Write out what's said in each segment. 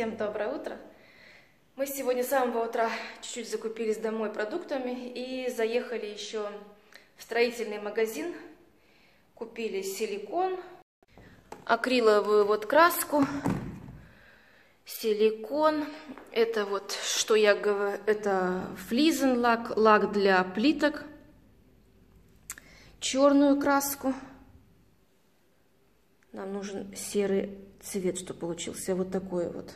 Всем доброе утро! Мы сегодня с самого утра чуть-чуть закупились домой продуктами и заехали еще в строительный магазин. Купили силикон, акриловую вот краску, силикон. Это вот, что я говорю, это флизен лак, лак для плиток. Черную краску. Нам нужен серый цвет, что получился вот такой вот.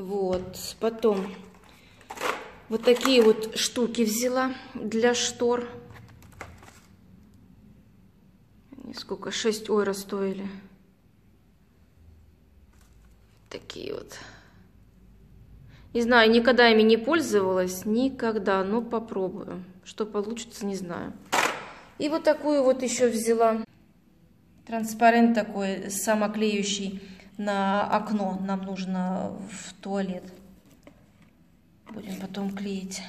Вот, потом вот такие вот штуки взяла для штор. Сколько? 6 ойра стоили. Такие вот. Не знаю, никогда ими не пользовалась, никогда, но попробую. Что получится, не знаю. И вот такую вот еще взяла. Транспарент такой самоклеющий на окно. Нам нужно в туалет. Будем потом клеить.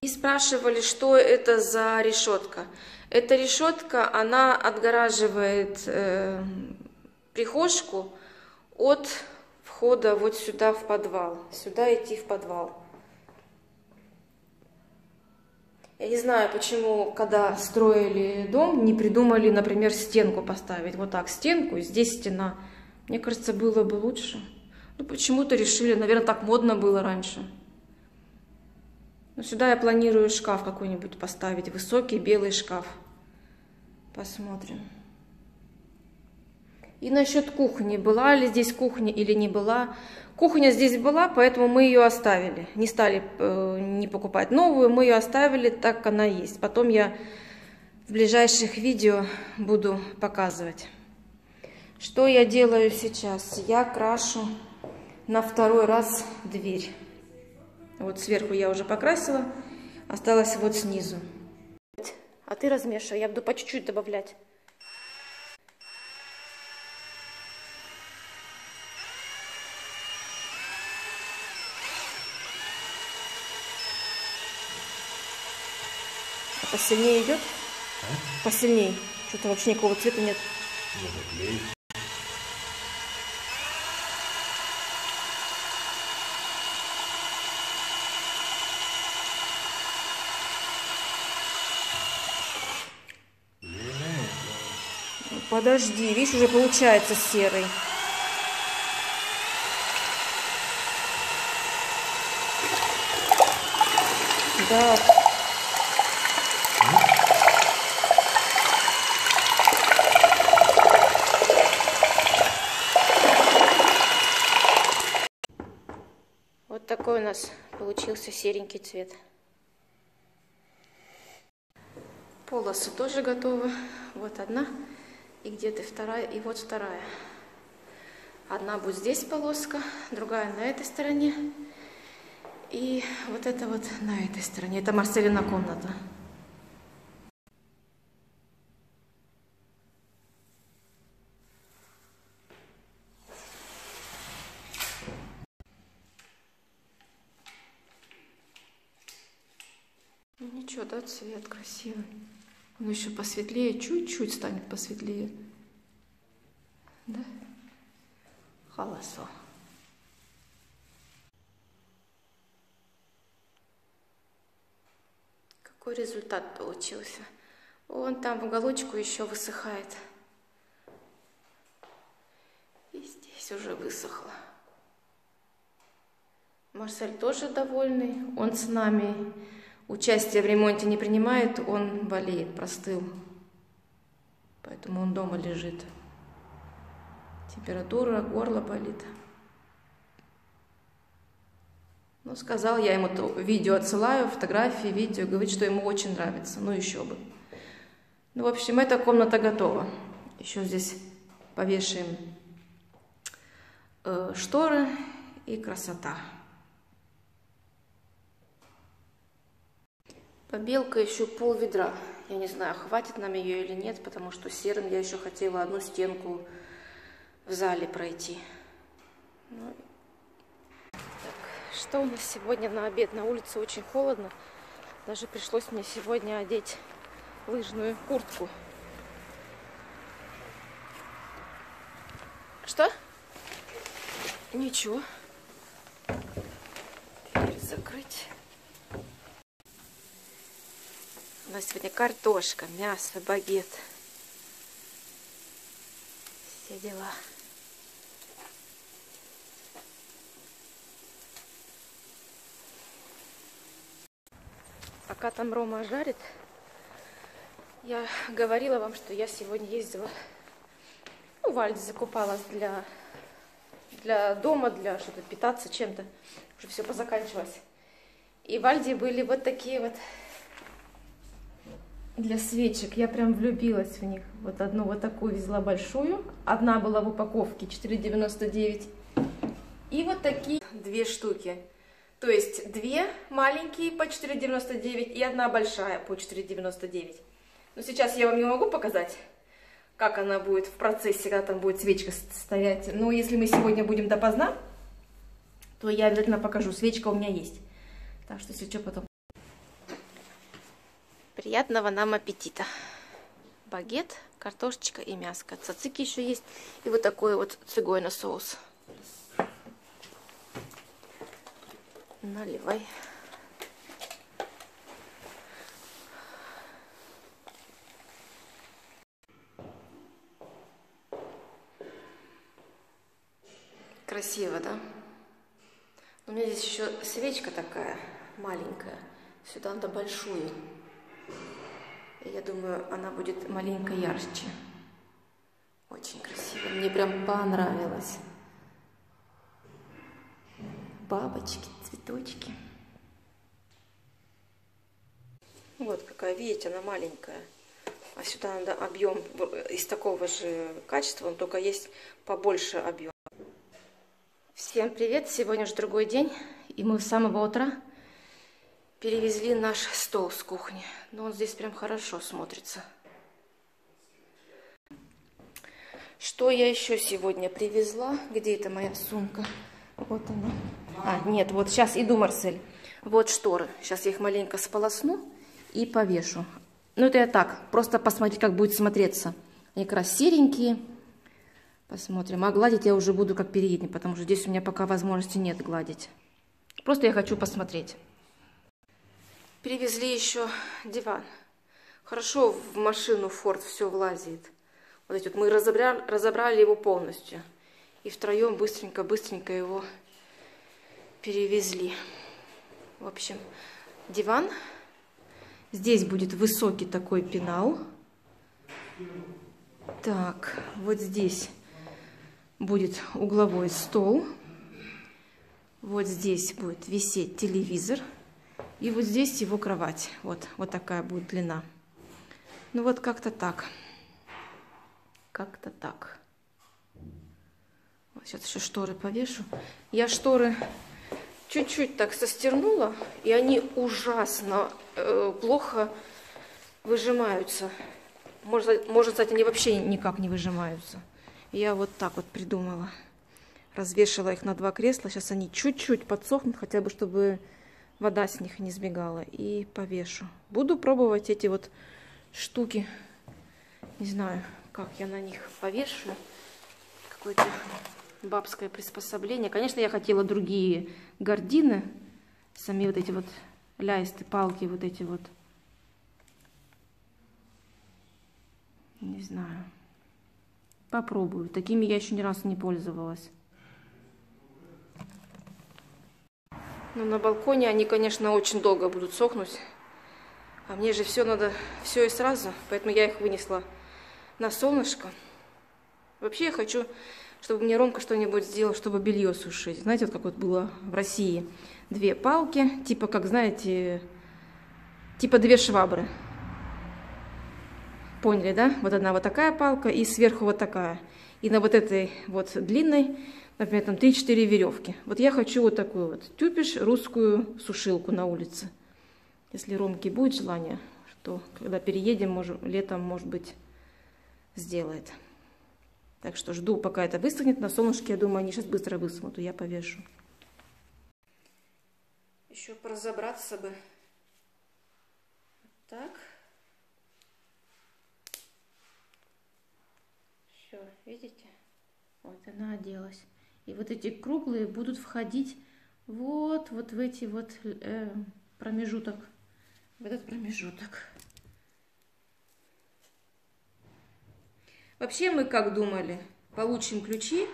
И спрашивали, что это за решетка. Эта решетка, она отгораживает э, прихожку от входа вот сюда в подвал. Сюда идти в подвал. Я не знаю, почему, когда строили дом, не придумали, например, стенку поставить. Вот так, стенку, здесь стена. Мне кажется, было бы лучше. Ну, почему-то решили, наверное, так модно было раньше. Но сюда я планирую шкаф какой-нибудь поставить, высокий белый шкаф. Посмотрим. И насчет кухни. Была ли здесь кухня или не была. Кухня здесь была, поэтому мы ее оставили. Не стали э, не покупать новую, мы ее оставили так, она есть. Потом я в ближайших видео буду показывать. Что я делаю сейчас? Я крашу на второй раз дверь. Вот сверху я уже покрасила, осталось вот снизу. А ты размешивай, я буду по чуть-чуть добавлять. Посильнее идет? А? Посильнее. Что-то вообще никакого цвета нет. Ну, подожди, видишь, уже получается серый. Да, такой у нас получился серенький цвет. Полосы тоже готовы. Вот одна, и где-то вторая, и вот вторая. Одна будет здесь полоска, другая на этой стороне. И вот это вот на этой стороне. Это Марселина комната. Цвет красивый. Он еще посветлее, чуть-чуть станет посветлее. Да? Холосо. Какой результат получился? Он там в уголочку еще высыхает. И здесь уже высохло. Марсель тоже довольный. Он с нами участие в ремонте не принимает, он болеет, простыл. Поэтому он дома лежит. Температура, горло болит. Ну, сказал, я ему то видео отсылаю, фотографии, видео, говорит, что ему очень нравится. Ну, еще бы. Ну, в общем, эта комната готова. Еще здесь повешаем э, шторы и красота. Побелка еще пол ведра. Я не знаю, хватит нам ее или нет, потому что серым я еще хотела одну стенку в зале пройти. Ну, так, что у нас сегодня на обед? На улице очень холодно. Даже пришлось мне сегодня одеть лыжную куртку. Что? Ничего. Дверь закрыть. У нас сегодня картошка, мясо, багет. Все дела. Пока там Рома жарит, я говорила вам, что я сегодня ездила, ну, в Альде закупалась для, для дома, для что-то питаться чем-то. Уже все позаканчивалось. И в Альде были вот такие вот для свечек. Я прям влюбилась в них. Вот одну вот такую везла большую. Одна была в упаковке 4,99. И вот такие две штуки. То есть две маленькие по 4,99 и одна большая по 4,99. Но сейчас я вам не могу показать, как она будет в процессе, когда там будет свечка стоять. Но если мы сегодня будем допоздна, то я обязательно покажу. Свечка у меня есть. Так что, если что, потом. Приятного нам аппетита. Багет, картошечка и мяско. Цацики еще есть. И вот такой вот цигойно соус. Наливай. Красиво, да? У меня здесь еще свечка такая маленькая. Сюда надо большую. Я думаю, она будет маленько ярче. Очень красиво. Мне прям понравилось. Бабочки, цветочки. Вот какая, видите, она маленькая. А сюда надо объем из такого же качества, но только есть побольше объем. Всем привет! Сегодня же другой день, и мы с самого утра перевезли наш стол с кухни. Но он здесь прям хорошо смотрится. Что я еще сегодня привезла? Где это моя сумка? Вот она. А, нет, вот сейчас иду, Марсель. Вот шторы. Сейчас я их маленько сполосну и повешу. Ну, это я так, просто посмотреть, как будет смотреться. Они как раз серенькие. Посмотрим. А гладить я уже буду как передний, потому что здесь у меня пока возможности нет гладить. Просто я хочу посмотреть. Привезли еще диван. Хорошо в машину Ford все влазит. Вот эти вот мы разобрали, разобрали его полностью. И втроем быстренько-быстренько его перевезли. В общем, диван. Здесь будет высокий такой пенал. Так, вот здесь будет угловой стол. Вот здесь будет висеть телевизор. И вот здесь его кровать. Вот, вот такая будет длина. Ну вот как-то так. Как-то так. Вот сейчас еще шторы повешу. Я шторы чуть-чуть так состернула, и они ужасно э, плохо выжимаются. Может, может, кстати, они вообще никак не выжимаются. Я вот так вот придумала. Развешала их на два кресла. Сейчас они чуть-чуть подсохнут, хотя бы, чтобы вода с них не сбегала. И повешу. Буду пробовать эти вот штуки. Не знаю, как я на них повешу. Какое-то бабское приспособление. Конечно, я хотела другие гардины. Сами вот эти вот ляисты, палки вот эти вот. Не знаю. Попробую. Такими я еще ни разу не пользовалась. Но на балконе они, конечно, очень долго будут сохнуть. А мне же все надо, все и сразу. Поэтому я их вынесла на солнышко. Вообще я хочу, чтобы мне Ромка что-нибудь сделал, чтобы белье сушить. Знаете, вот как вот было в России. Две палки, типа, как знаете, типа две швабры. Поняли, да? Вот одна вот такая палка и сверху вот такая. И на вот этой вот длинной, например, там 3-4 веревки. Вот я хочу вот такую вот тюпиш, русскую сушилку на улице. Если Ромке будет желание, что когда переедем, может, летом, может быть, сделает. Так что жду, пока это высохнет. На солнышке, я думаю, они сейчас быстро высохнут, я повешу. Еще разобраться бы. Так. Все, видите? Вот она оделась. И вот эти круглые будут входить вот, вот в эти вот э, промежуток, в этот промежуток. Вообще мы как думали, получим ключи,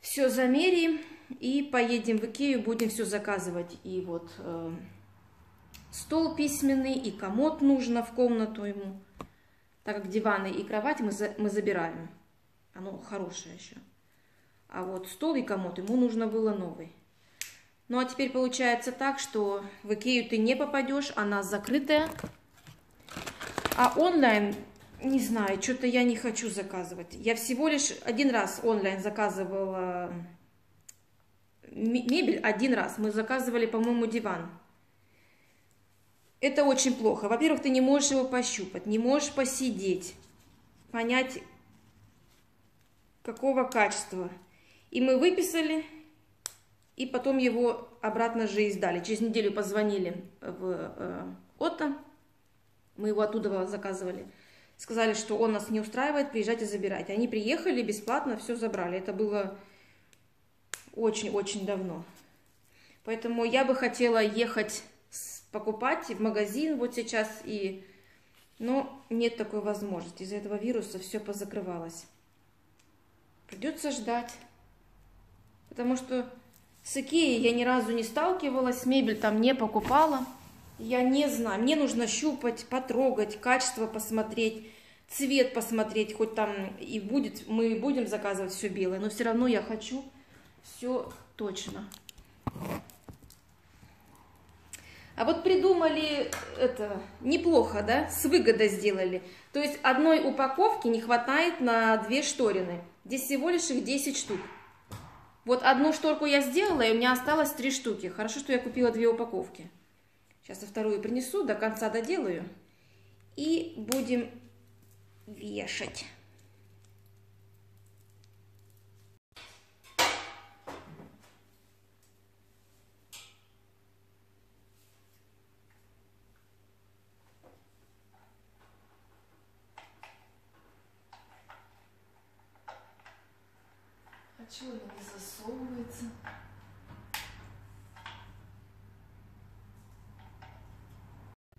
все замерим и поедем в Икею, будем все заказывать. И вот э, стол письменный, и комод нужно в комнату ему, так как диваны и кровать мы, за, мы забираем. Оно хорошее еще. А вот стол и комод ему нужно было новый. Ну а теперь получается так, что в Икею ты не попадешь, она закрытая. А онлайн не знаю, что-то я не хочу заказывать. Я всего лишь один раз онлайн заказывала мебель, один раз. Мы заказывали, по-моему, диван. Это очень плохо. Во-первых, ты не можешь его пощупать, не можешь посидеть, понять, какого качества. И мы выписали, и потом его обратно же издали. Через неделю позвонили в э, Отто, мы его оттуда заказывали сказали, что он нас не устраивает, приезжайте забирайте. Они приехали, бесплатно все забрали. Это было очень-очень давно. Поэтому я бы хотела ехать покупать в магазин вот сейчас, и... но нет такой возможности. Из-за этого вируса все позакрывалось. Придется ждать. Потому что с Икеей я ни разу не сталкивалась, мебель там не покупала. Я не знаю, мне нужно щупать, потрогать, качество посмотреть, цвет посмотреть, хоть там и будет, мы будем заказывать все белое, но все равно я хочу все точно. А вот придумали это неплохо, да, с выгодой сделали. То есть одной упаковки не хватает на две шторины. Здесь всего лишь их 10 штук. Вот одну шторку я сделала, и у меня осталось три штуки. Хорошо, что я купила две упаковки. Сейчас я вторую принесу, до конца доделаю. И будем вешать. А чего она не засовывается?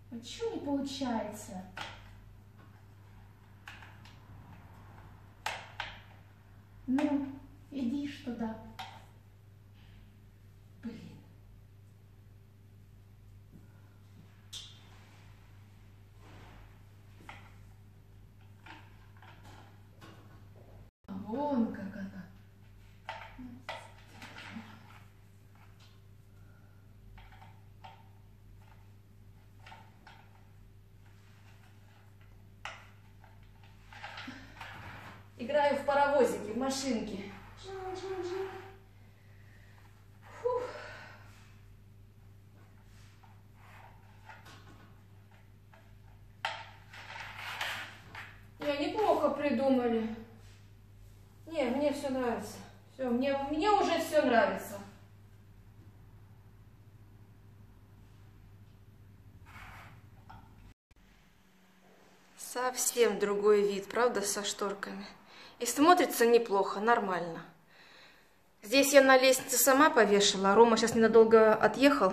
Почему не получается? Ну, иди ж туда. Блин. А вон как она. Играю в паровозики, в машинки. Фух. Не, неплохо придумали. Не, мне все нравится. Все, мне, мне уже все нравится. Совсем другой вид, правда, со шторками. И смотрится неплохо, нормально. Здесь я на лестнице сама повешала, а Рома сейчас ненадолго отъехал.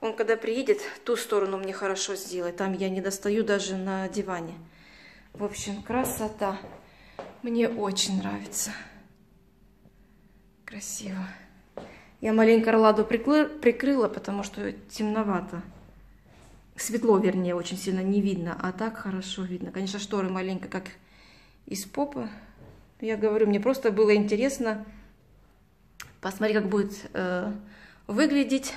Он, когда приедет, ту сторону мне хорошо сделает. Там я не достаю даже на диване. В общем, красота. Мне очень нравится. Красиво. Я маленько ладу прикрыла, потому что темновато. Светло, вернее, очень сильно не видно, а так хорошо видно. Конечно, шторы маленько как из попы. Я говорю, мне просто было интересно посмотреть, как будет э, выглядеть.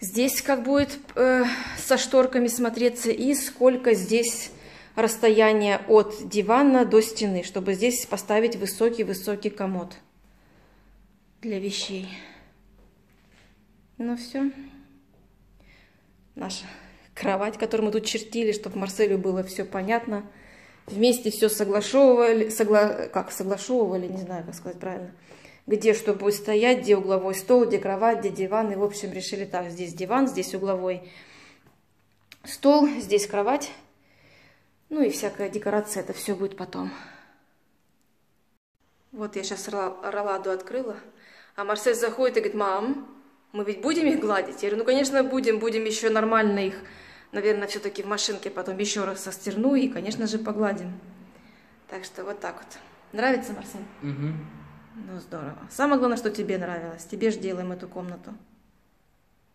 Здесь как будет э, со шторками смотреться и сколько здесь расстояние от дивана до стены, чтобы здесь поставить высокий-высокий комод для вещей. Ну все. Наша кровать, которую мы тут чертили, чтобы Марселю было все понятно. Вместе все соглашовывали, согла... как соглашовывали, не знаю, как сказать правильно. Где что будет стоять, где угловой стол, где кровать, где диван. И, в общем, решили так, здесь диван, здесь угловой стол, здесь кровать. Ну и всякая декорация, это все будет потом. Вот я сейчас роладу открыла, а Марсель заходит и говорит, мам, мы ведь будем их гладить? Я говорю, ну, конечно, будем, будем еще нормально их, наверное, все-таки в машинке потом еще раз состерну и, конечно же, погладим. Так что вот так вот. Нравится, Марсель? Угу. Ну, здорово. Самое главное, что тебе нравилось. Тебе же делаем эту комнату.